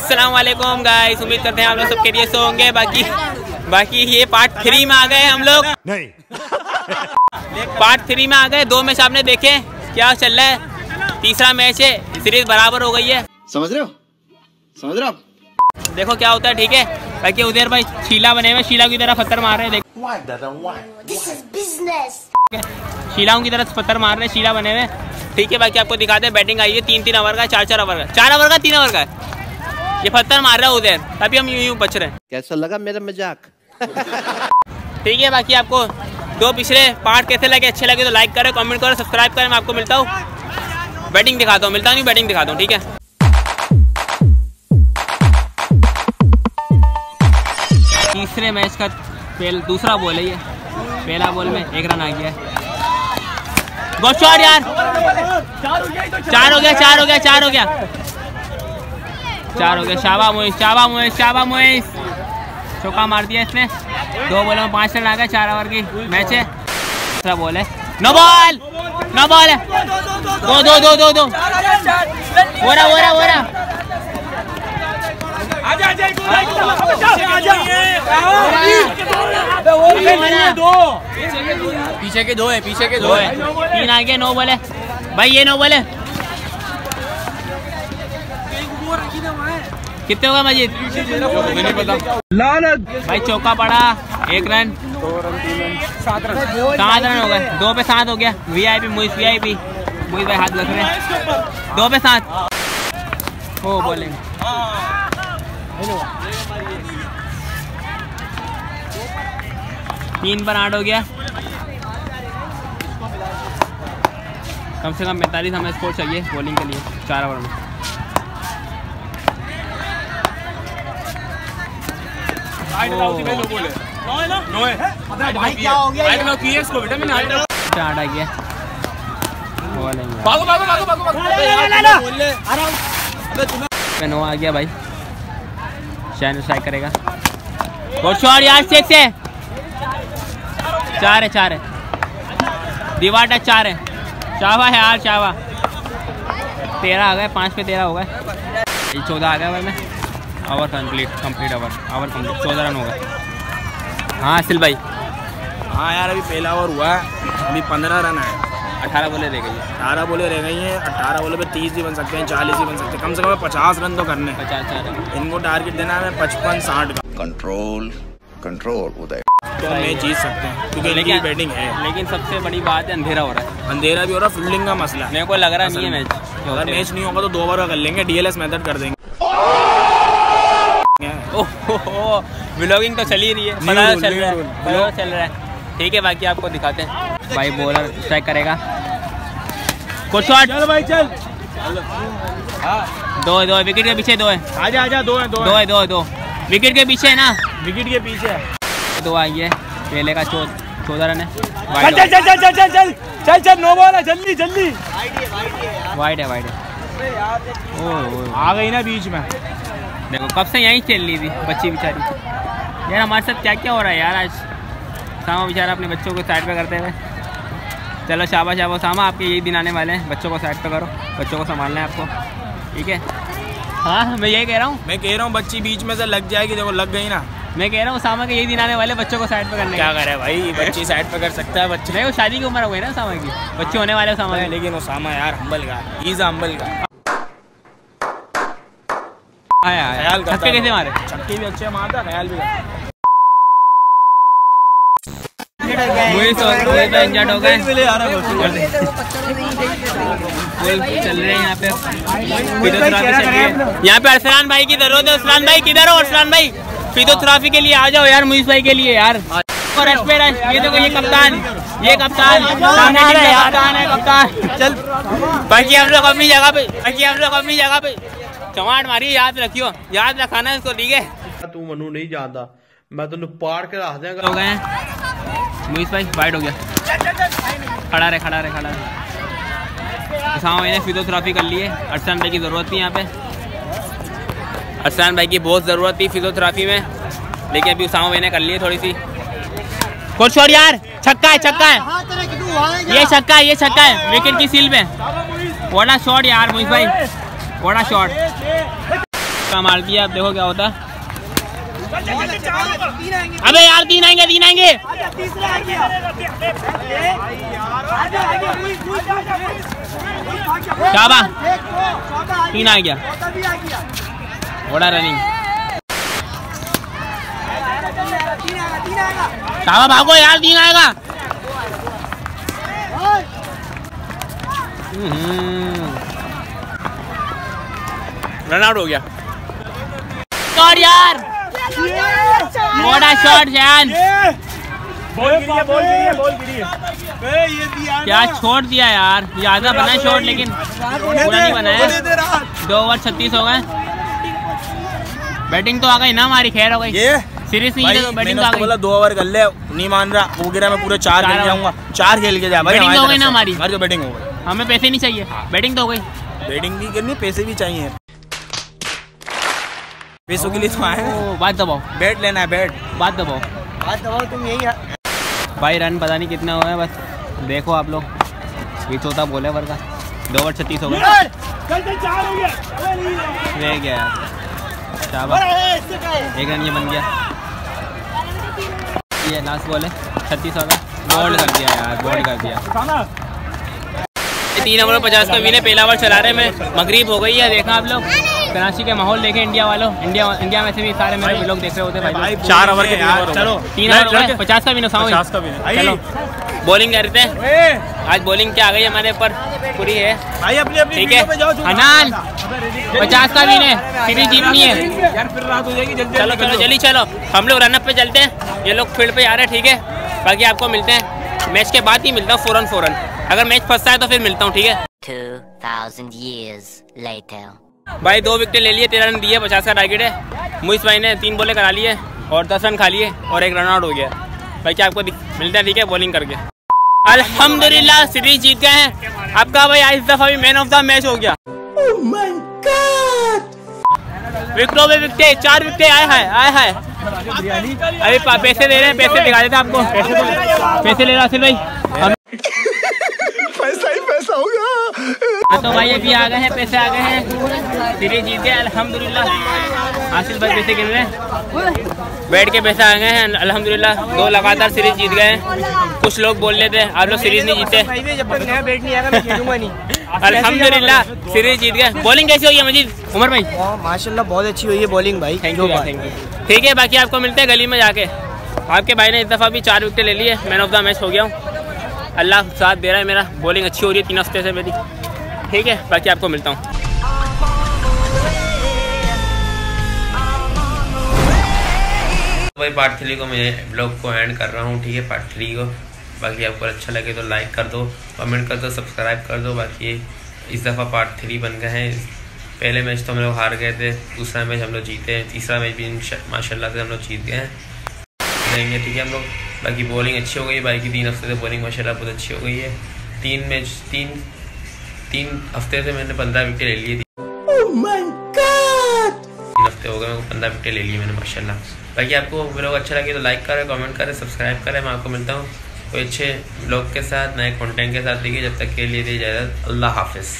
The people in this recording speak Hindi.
अस्सलाम वालेकुम गाइस उम्मीद करते हैं आप लोग सब के से होंगे। बाकी बाकी ये पार्ट थ्री में आ गए हम लोग। नहीं। पार्ट थ्री में आ गए। दो मैच आपने देखे। क्या चल रहा है? तीसरा मैच है। सीरीज़ बराबर हो गई है। समझ रहे हो? समझ रहे हो देखो क्या होता है ठीक है? बाकी उधर भाई शीला बने हुए शीला की तरह पत्थर मार रहे हैं. शीलाओं की तरह पत्थर मार रहे हैं शीला बने हुए ठीक है बाकी आपको दिखाते हैं। बैटिंग आई है तीन तीन ओवर का चार चार ओवर का। चार ओवर का तीन ओवर का ये पत्थर मार रहा है उधर। तभी हम यूँ यूँ बच रहे हैं। कैसा लगा मेरा मज़ाक? ठीक है बाकी आपको दो पिछले पार्ट कैसे लगे अच्छे लगे तो लाइक करें कमेंट करें सब्सक्राइब करें मैं आपको मिलता हूँ। बैटिंग दिखाता हूँ मिलता नहीं बैटिंग दिखाता हूँ ठीक है? तीसरे मैच का पहल दूसरा बॉल है ये। पहला बॉल में एक रन आ गया है। बहुत शॉट यार। चार हो गया चार हो गया चार हो गया। चार हो गया शाबा मोइस शाबा मोइस शाबा मोइस चौका मार दिया इसने दो बॉलों में पाँच रन आ गए चार ओवर की मैच है दूसरा बॉल है नो बॉल नो बॉल है दो दो दो दो दो बोरा बोरा बोरा पीछे के दो है पीछे के दो है तीन आ गए नो बॉल है भाई ये नो बॉल है कितने होगा मजीद? नहीं पता भाई चौका पड़ा एक रन। सात रन हो गए। दो पे सात हो गया। वी आई पी मुइस वी आई पी मुइस भाई हाथ लग रहे दो पे सात। हो बोलेंगे तीन पर आठ हो गया। कम से कम पैंतालीस हमें स्कोर चाहिए बॉलिंग के लिए चार ओवर में। हो है। आठ। आ गया भागो भागो भागो भागो भागो। नो आ गया भाई। स्ट्राइक करेगा। गुड शॉट यार चेक से। चार है चार है। दीवार टच चार है। चावा है यार चावा। तेरह आ गए पाँच पे तेरह हो गए। चौदह आ गया भाई मैं। Over complete complete over over complete चौदह रन हो गए हाँ सिल भाई। हाँ यार अभी पहला ओवर हुआ है। अभी पंद्रह रन आए अठारह बोले रह गई है। अठारह बोले रह गई हैं। अठारह बोले पे तीस भी बन सकते हैं चालीस भी बन सकते हैं। कम से कम पचास रन तो करने हैं। पचास चार इनको टारगेट देना है पचपन साठ का। Control control Uday. तो हम मैच जीत सकते हैं क्योंकि इनकी बैटिंग है। लेकिन सबसे बड़ी बात है अंधेरा हो रहा है। अंधेरा भी हो रहा है फील्डिंग का मसला मेरे को लग रहा नहीं है मैच अगर मैच नहीं होगा तो दो ओवर कर लेंगे डी डीएलएस मेथड कर देंगे। ओहो व्लॉगिंग तो चल ही रही है। पता तो चल रहा है पता तो चल रहा है। ठीक है बाकी आपको दिखाते हैं। भाई बॉलर स्ट्राइक करेगा। कुछ चल भाई चल। दो है दो है विकेट के पीछे दो है। आजा आजा दो है दो दो है। दो है दो विकेट के पीछे है ना? विकेट के पीछे है। दो आई है पहले का चौ चौदह रन है। चल चल चल चल चल चल चल चल नो बॉल है जल्दी जल्दी। वाइड है वाइड है। ओ, आ गई ना बीच में। देखो कब से यहीं खेल रही थी बच्ची बेचारी। यार हमारे साथ क्या क्या हो रहा है यार आज? सामा बेचारा अपने बच्चों को साइड पे करते हुए। चलो शाबाश शाबा सामा आपके यही दिन आने वाले हैं। बच्चों को साइड पे करो बच्चों को संभालना है आपको। ठीक है? हाँ मैं यही कह रहा हूँ। मैं कह रहा हूँ बच्ची बीच में से लग जाएगी देखो लग गई ना। मैं कह रहा हूँ सामा के यही दिन आने वाले बच्चों को साइड पे करने क्या करे भाई बच्ची साइड पे कर सकता है बच्चे। नहीं वो शादी की उम्र हो गई ना सामा की। बच्चे होने वाले सामा लेकिन वो सामा यार हम्बल का ईज हम्बल का ख्याल करता कैसे मारे? छक्के भी अच्छे मारता ख्याल भी करता मुझे तो मुझे तो इंजर्ड हो गए। फुल चल रहे हैं यहाँ पे। फिजियोथेरेपी चल रही है। यहाँ पे अरसलान भाई की ज़रूरत है अरसलान भाई किधर हो अरसलान भाई। फिजियोथेरेपी के लिए आ जाओ यार मुइस भाई के लिए यार। और ये देखो ये कप्तान ये कप्तान। सामने कप्तान है कप्तान। चल। बाकी हम लोग अपनी जगह पे बाकी हम लोग अपनी जगह पे। चमाट मारी याद रखियो याद रखाना इसको ठीक है। तू मनु नहीं जानता मैं तेन पाड़ के रख देगा। हो भाई वाइट हो गया। खड़ा रहे खड़ा रहे खड़ा रहे। हाँ फिजियोथेरापी कर लिए। अरसान भाई की ज़रूरत थी यहाँ पे। अरसान भाई की बहुत ज़रूरत थी फिजियोथेरापी में। लेकिन अभी उसामा मैंने कर लिए थोड़ी सी कुछ और यार। छक्का है छक्का है। ये छक्का है ये छक्का है। विकेट की सील में वरना शॉट यार मुइस भाई। वड़ा शॉट मार दिया, अब देखो क्या होता। अबे यार, तीन आएँगे तीन आएँगे। शाबा तीन आ गया। बड़ा रनिंग शाबा भागो यार, तीन आएगा। रन आउट हो गया। शॉट यार। बड़ा शॉट जैन बॉल गिरी है बॉल गिरी है बॉल गिरी है। क्या छोड़ दिया यार? ज़्यादा बना शॉट लेकिन पूरा नहीं बनाया दो ओवर छत्तीस हो गए। बैटिंग तो आ गई ना हमारी खैर हो गई। सीरीज़ नहीं है तो बैटिंग तो आ गई। बोला दो ओवर कर ले नहीं मान रहा वो गिरा मैं पूरे चार खेल। आऊँगा चार खेल के जा भाई Batting तो हो गई ना हमारी। हमारी तो बैटिंग हो गई। हमें पैसे नहीं चाहिए। बैटिंग तो हो गई। बैटिंग भी करनी पैसे भी चाहिए। पैसों के लिए तो आए हैं। बात दबाओ। बैट लेना है बैट। बात दबाओ। बात दबाओ तुम यही भाई रन पता नहीं कितने हुए हैं बस देखो आप लोग। ये चौथा बोल है वर्ग। दो ओवर छत्तीस हो गए। रह गया यार। एक रन ये बन गया। ये लास्ट बॉल है। छत्तीस हो गया बोल्ड कर दिया यार बोल्ड कर दिया। तीन ओवर पचास का विन है पहला ओवर चला रहे हैं मैं। मगरीब हो गई है देखा आप लोग। कराची के माहौल देखे इंडिया वालों। इंडिया इंडिया में से भी सारे मेरे लोग देख रहे होते हैं भाई। चार ओवर के चलो। तीन ओवर पचास का भी नुकसान। पचास का भी। चलो। बॉलिंग करते हैं आज बॉलिंग क्या आ गई हमारे ऊपर पूरी है। भाई अपनी अपनी ठीक वीडियो पे जाओ है हनान पचास का भी है। सीरीज़ जीतनी है। यार फिर रात हो जाएगी जल्दी चलो चलो जल्दी चलो। हम लोग रनअप पे चलते हैं। ये लोग फ़ील्ड पे आ रहे हैं ठीक है? बाकी आपको मिलते हैं। मैच के बाद ही मिलता हूँ फ़ौरन फ़ौरन अगर मैच फंसता है तो फिर मिलता हूँ ठीक है? 2,000 years later. भाई दो विकेट ले लिए तेरह रन दिए पचास का टारगेट है। मुइस भाई ने तीन बोले करा लिए और दस रन खा लिए और एक रन आउट हो गया। भाई क्या आपको मिलता है ठीक है बॉलिंग करके? अल्हम्दुलिल्लाह सीरीज़ जीत गए हैं। आपका भाई आज दफ़ा भी मैन ऑफ़ द मैच हो गया। विकेटों में विकटे चार विकटे आए हैं आए हैं। अभी पैसे दे रहे हैं पैसे दिखा देते आपको। पैसे ले रहे भाई। पैसा ही पैसा होगा तो भाई अभी आ गए हैं पैसे आ गए हैं। सीरीज़ जीत गए अल्हम्दुलिल्लाह। आसिल भाई पैसे गिन रहे हैं। बैठ के पैसे आ गए हैं अल्हम्दुलिल्लाह। दो लगातार सीरीज़ जीत गए हैं। कुछ लोग बोल रहे थे आप लोग सीरीज़ नहीं जीते। जब तक नया बैट नहीं आएगा मैं अल्हम्दुलिल्लाह सीरीज़ जीत गए। बॉलिंग कैसी हुई है मजीद? उमर भाई? माशाल्लाह बहुत अच्छी हुई है बॉलिंग भाई। थैंक यू थैंक यू ठीक है बाकी आपको मिलते हैं गली में जाके। आपके भाई ने इस दफ़ा भी चार विकेट ले लिए मैन ऑफ़ द मैच हो गया हूँ। अल्लाह साथ दे रहा है मेरा। बॉलिंग अच्छी हो रही है तीन हफ़्ते से मेरी। ठीक है, बाकी आपको मिलता हूँ। भाई पार्ट थ्री को मैं ब्लॉग को एंड कर रहा हूँ, ठीक है पार्ट थ्री को। बाकी आपको अच्छा लगे तो लाइक कर दो कमेंट कर दो सब्सक्राइब कर दो। बाकी इस दफ़ा पार्ट थ्री बन गए हैं। पहले मैच तो हम लोग हार गए थे, दूसरा मैच हम लोग जीते हैं, तीसरा मैच भी माशाल्लाह से हम लोग जीत गए हैं। है ठीक है हम लोग। बाकी बॉलिंग अच्छी हो गई बाकी तीन हफ़्ते से बॉलिंग माशाल्लाह बहुत अच्छी हो गई है। तीन मैच तीन तीन हफ़्ते से मैंने पंद्रह विकेट ले लिए थी। तीन हफ़्ते हो गए मेरे को पंद्रह विकेट ले लिए मैंने माशाल्लाह। बाकी आपको ब्लॉग अच्छा लगे तो लाइक करें कमेंट करें सब्सक्राइब करें मैं आपको मिलता हूँ कोई अच्छे ब्लॉग के साथ नए कंटेंट के साथ। देखिए जब तक के लिए दी इजाज़त अल्लाह हाफिज़।